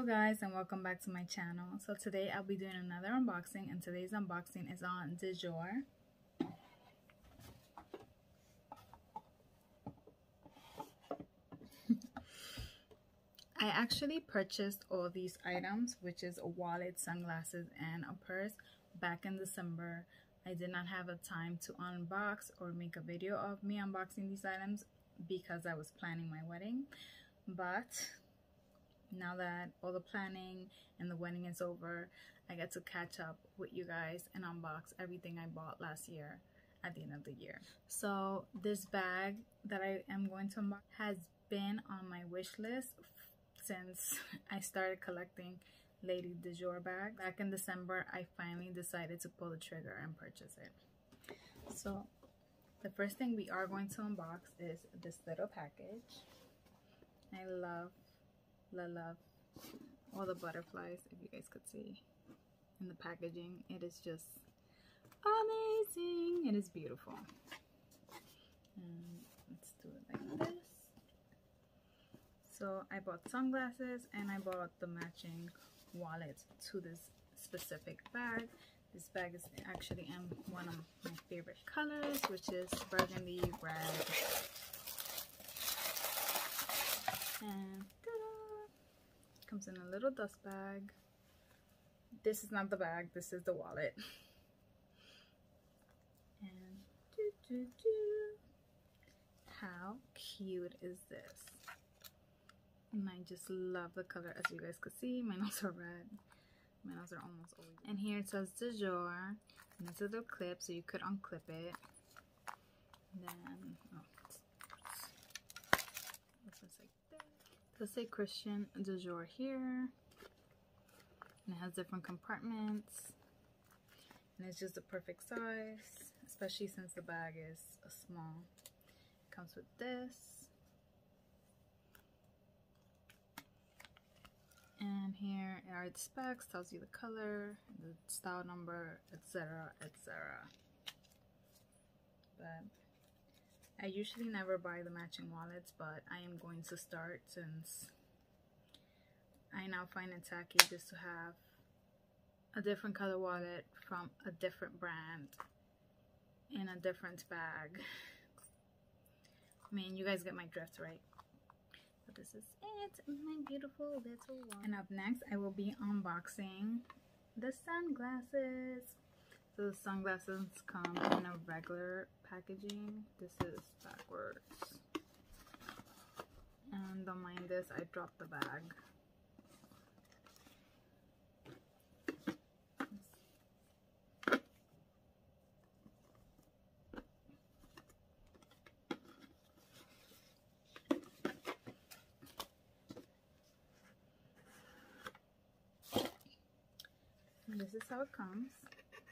Hello guys and welcome back to my channel. So today I'll be doing another unboxing and today's unboxing is on Dior. I actually purchased all these items which is a wallet, sunglasses, and a purse back in December. I did not have a time to unbox or make a video of me unboxing these items because I was planning my wedding but now that all the planning and the wedding is over I get to catch up with you guys and unbox everything I bought last year at the end of the year. So this bag that I am going to unbox has been on my wish list since I started collecting Lady Dior bag back in December I finally decided to pull the trigger and purchase it. So the first thing we are going to unbox is this little package. I love La love all the butterflies if you guys could see in the packaging. It is just amazing. It is beautiful. And let's do it like this. So I bought sunglasses and I bought the matching wallet to this specific bag. This bag is actually in one of my favorite colors which is burgundy red. And comes in a little dust bag. This is not the bag this is the wallet. And doo -doo -doo. how cute is this? And I just love the color as you guys could see. My nails are red. My nails are almost always and here it says Dior and it's a little clip so you could unclip it. And then oh, Let's say Christian Dior here. And it has different compartments. And it's just the perfect size, especially since the bag is a small. It comes with this. And here are the specs, tells you the color, the style number, etc, etc. But I usually never buy the matching wallets, but I am going to start since I now find it tacky just to have a different color wallet from a different brand in a different bag. I mean, you guys get my drift, right? But this is it, my beautiful little one. And up next, I will be unboxing the sunglasses. So the sunglasses come in a regular packaging. This is backwards. And don't mind this, I dropped the bag. This is how it comes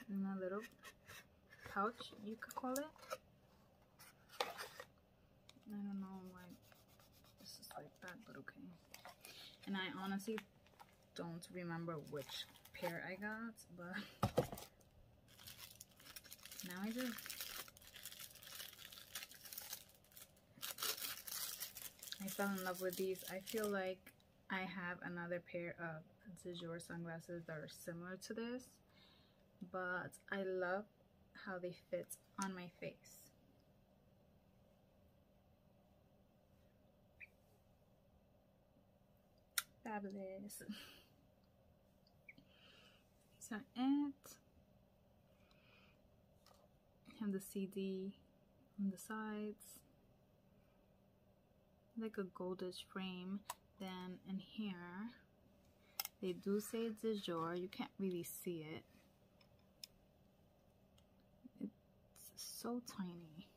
in a little you could call it. I don't know why this is like that, but okay. And I honestly don't remember which pair I got, but now I do. I fell in love with these. I feel like I have another pair of Dior sunglasses that are similar to this, but I love how they fit on my face. Fabulous. Are it. Have the CD on the sides. Like a goldish frame. Then in here, they do say Dior. You can't really see it. So tiny.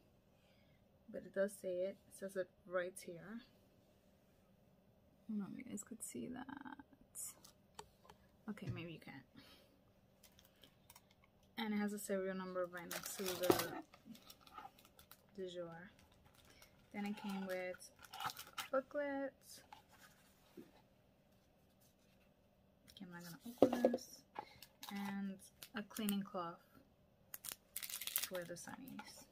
But it does say it. It says it right here. I don't know if you guys could see that. Okay, maybe you can't. And it has a serial number right next to the Dior. Then it came with booklets. Okay, I'm not gonna open this. And a cleaning cloth for the sunnies.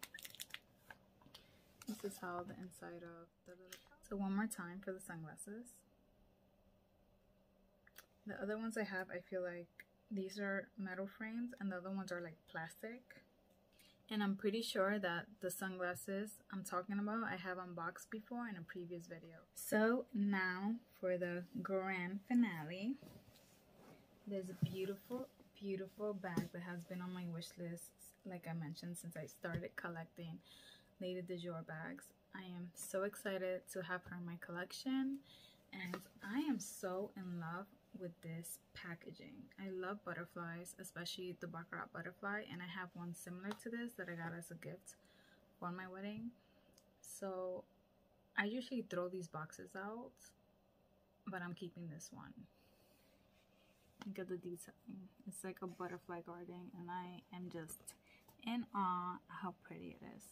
This is how the inside of the little So one more time for the sunglasses. The other ones I have, I feel like these are metal frames and the other ones are like plastic. And I'm pretty sure that the sunglasses I'm talking about I have unboxed before in a previous video. So now for the grand finale. There's a beautiful, beautiful bag that has been on my wish list, like I mentioned, since I started collecting Lady Dior bags. I am so excited to have her in my collection and I am so in love with this packaging. I love butterflies, especially the Baccarat butterfly, and I have one similar to this that I got as a gift for my wedding. So I usually throw these boxes out, but I'm keeping this one. Look at the detailing. It's like a butterfly garden, and I am just in awe how pretty it is.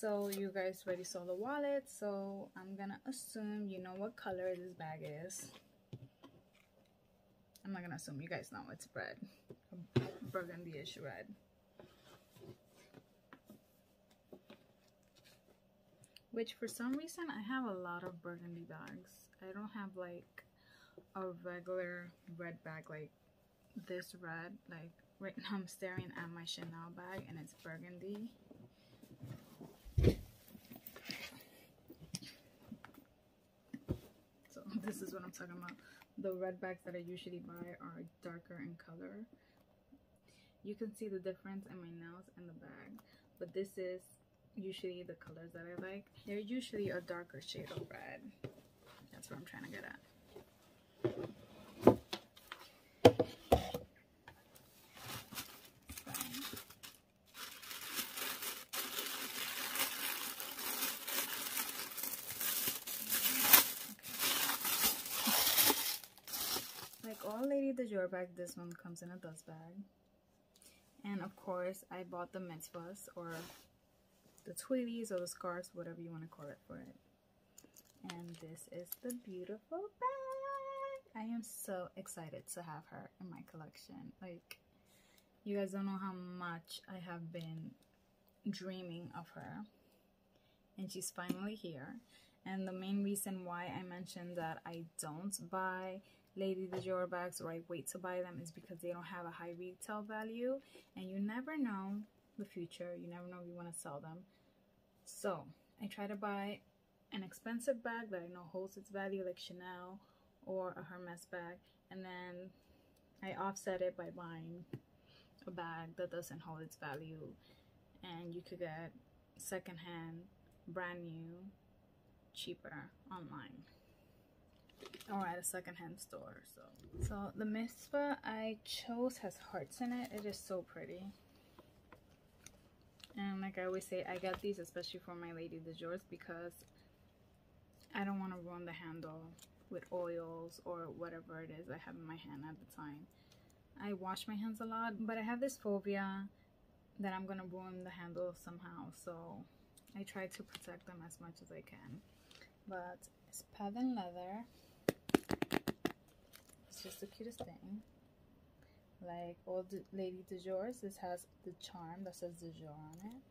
so you guys already saw the wallet so i'm gonna assume you know what color this bag is i'm not gonna assume you guys know it's red burgundy-ish red which for some reason i have a lot of burgundy bags i don't have like a regular red bag like this red like right now i'm staring at my chanel bag and it's burgundy So this is what I'm talking about. The red bags that I usually buy are darker in color. You can see the difference in my nails and the bag. But this is usually the colors that I like. They're usually a darker shade of red. That's what I'm trying to get at. Like all Lady the Dior bag, this one comes in a dust bag. And of course, I bought the Mitzahs or the Tweeties or the scarves, whatever you want to call it for it. And this is the beautiful bag. I am so excited to have her in my collection. Like, you guys don't know how much I have been dreaming of her. And she's finally here. And the main reason why I mentioned that I don't buy Lady Dior bags or I wait to buy them is because they don't have a high retail value and you never know the future. You never know if you want to sell them. So I try to buy an expensive bag that I know holds its value like Chanel or a Hermes bag and then I offset it by buying a bag that doesn't hold its value and you could get secondhand brand new cheaper online or at a secondhand store so so the Mitzah i chose has hearts in it it is so pretty and like i always say i got these especially for my lady Dior's because i don't want to ruin the handle with oils or whatever it is i have in my hand at the time. I wash my hands a lot but i have this phobia that i'm gonna ruin the handle somehow so i try to protect them as much as i can. But it's patent leather. It's just the cutest thing. Like Old Lady Lady Dior's, this has the charm that says Dior on it.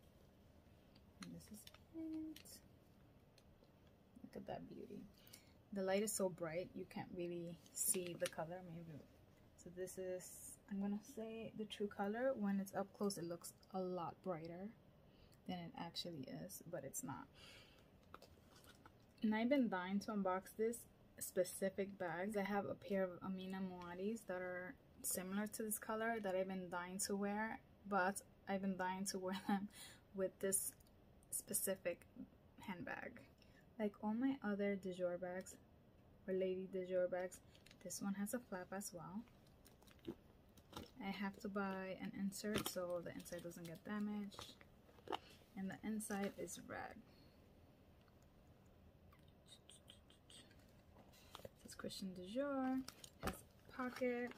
And this is it. Look at that beauty. The light is so bright, you can't really see the color. Maybe. So this is, I'm going to say the true color. When it's up close, it looks a lot brighter than it actually is, but it's not. And I've been dying to unbox this specific bags. I have a pair of Amina Muaddis that are similar to this color that I've been dying to wear, but I've been dying to wear them with this specific handbag. Like all my other Dior bags or Lady Dior bags, this one has a flap as well. I have to buy an insert so the inside doesn't get damaged. And the inside is red. Christian Dior. Has a pocket.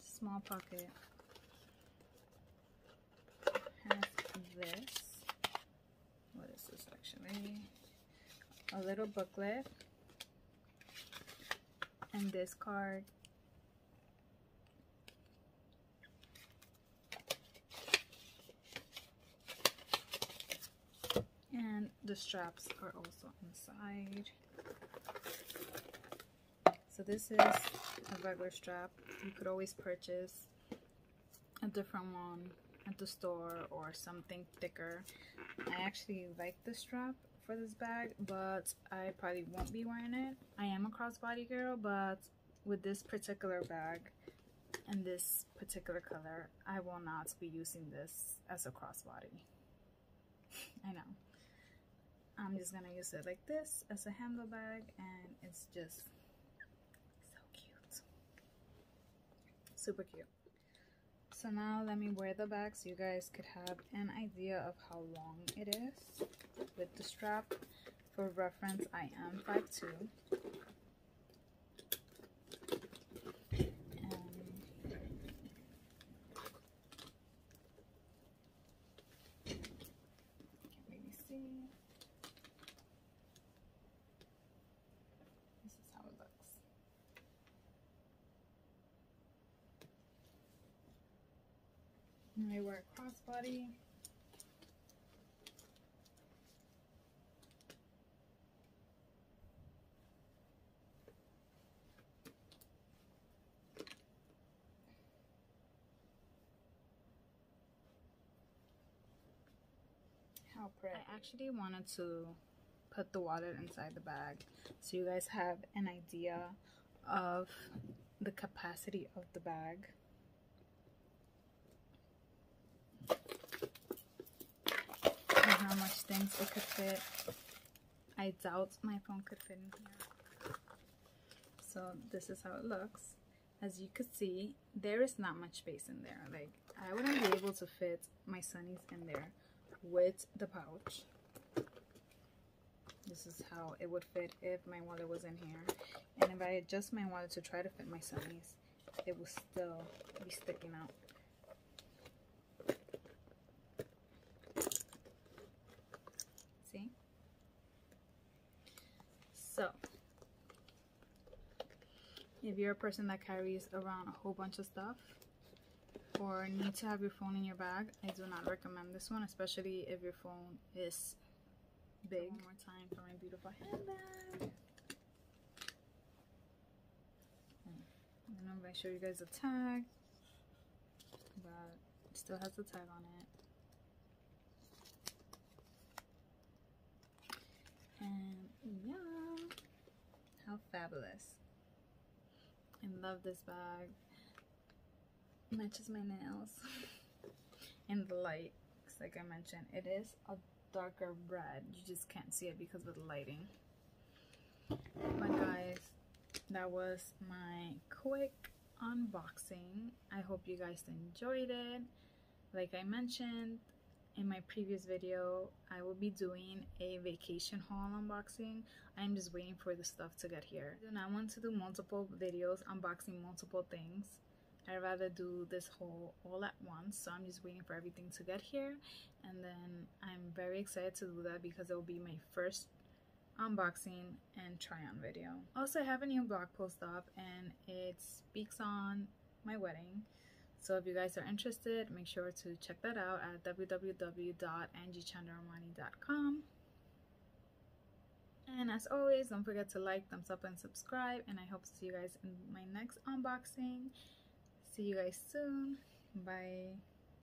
Small pocket. Has this. What is this actually? A little booklet and this card the straps are also inside. So this is a regular strap you could always purchase a different one at the store or something thicker. I actually like the strap for this bag but I probably won't be wearing it. I am a crossbody girl but with this particular bag and this particular color I will not be using this as a crossbody. I know I'm just gonna use it like this as a handle bag and it's just so cute. Super cute. So now let me wear the bag so you guys could have an idea of how long it is with the strap. For reference I am 5'2 I wear a crossbody. How pretty. I actually wanted to put the wallet inside the bag so you guys have an idea of the capacity of the bag. how it could fit. I doubt my phone could fit in here. So this is how it looks. As you could see, there is not much space in there. Like, I wouldn't be able to fit my sunnies in there with the pouch. This is how it would fit if my wallet was in here. And if I adjust my wallet to try to fit my sunnies, it will still be sticking out. So, if you're a person that carries around a whole bunch of stuff or need to have your phone in your bag, I do not recommend this one, especially if your phone is big. One more time for my beautiful handbag. I don't know if I show you guys the tag, but it still has the tag on it. And fabulous. I love this bag. Matches my nails. and the light, like I mentioned, it is a darker red. You just can't see it because of the lighting. But guys, that was my quick unboxing. I hope you guys enjoyed it. Like I mentioned, in my previous video I will be doing a vacation haul unboxing. I'm just waiting for the stuff to get here. And I want to do multiple videos unboxing multiple things. I'd rather do this haul all at once so I'm just waiting for everything to get here. And then I'm very excited to do that because it will be my first unboxing and try on video. Also I have a new blog post up and it speaks on my wedding so if you guys are interested, make sure to check that out at www.angiechandiramani.com. And as always, don't forget to like, thumbs up, and subscribe. And I hope to see you guys in my next unboxing. See you guys soon. Bye.